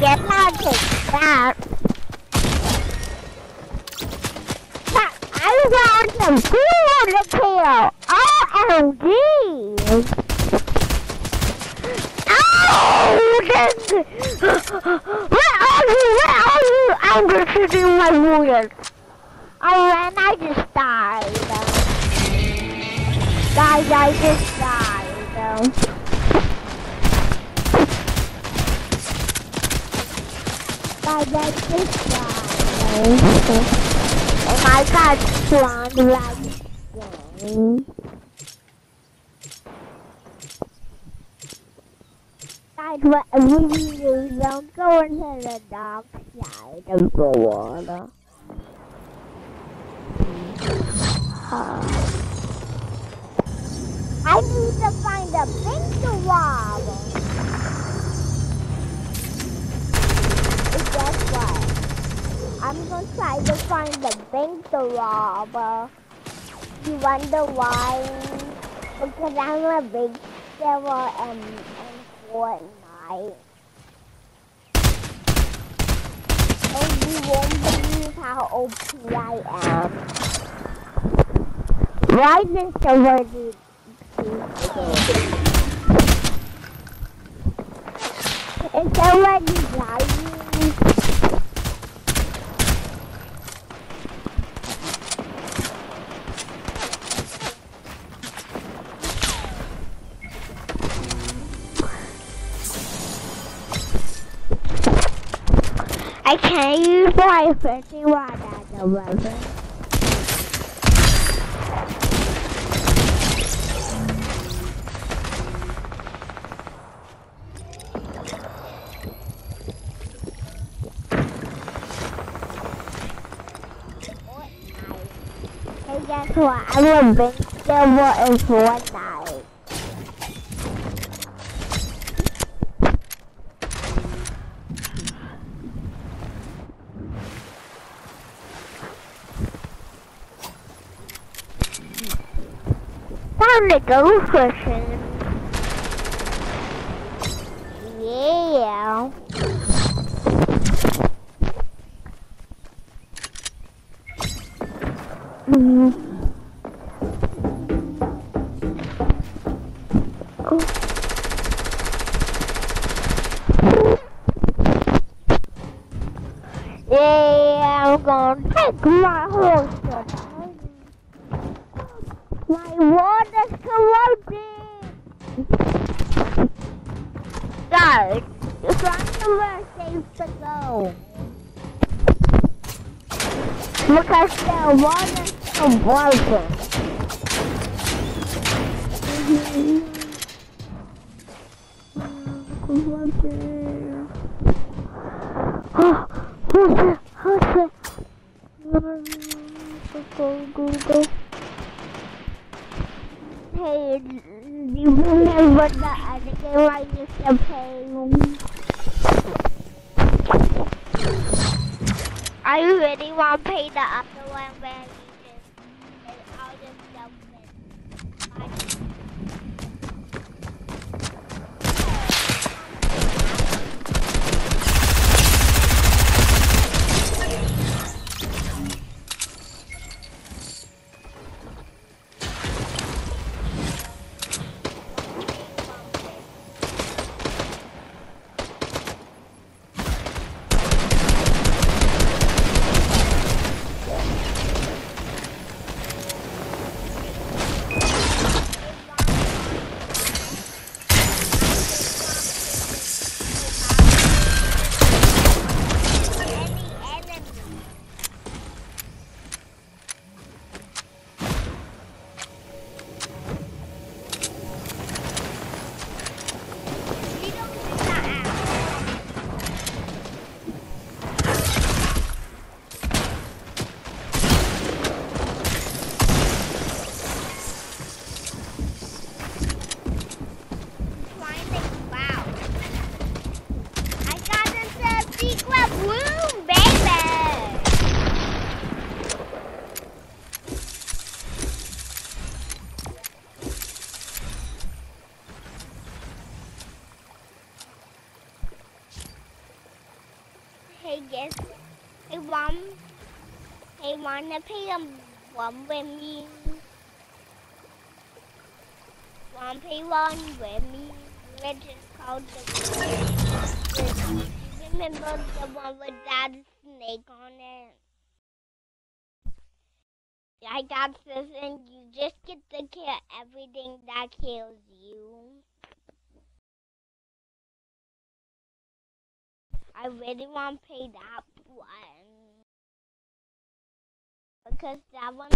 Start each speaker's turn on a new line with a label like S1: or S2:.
S1: Guess I'll take I want some food to kill. OMG! Oh, this, where are you? Where are you? I'm just shooting my bullets. Oh, and I just died. Guys, I just died. Guys, I just died. And I got spawned like Guys, whatever you do, don't go into the dark side of the water. I need to find a big wobble. I'm gonna try to find the big robber. Uh, you wonder why? Because I'm a big server and, and Fortnite. And you won't believe how OP I am. Why is server do It's already dying. I can't use my fishing rod as a. Hey, guess what? I'm a big silver in Fortnite. Time to go fishing. Yeah. Mm. Yeah, I'm gonna take my horse. Water's corroding. Guys, somewhere safe to go. Because the water's so broken. Oh, who's it? Who's it? Go, go, go. You the other game I? I really want to play the other wanna play um, one with me? Wanna play one with me? Which is called the. Remember the one with that snake on it? I got this, and you just get to kill everything that kills you. I really want to play that because that one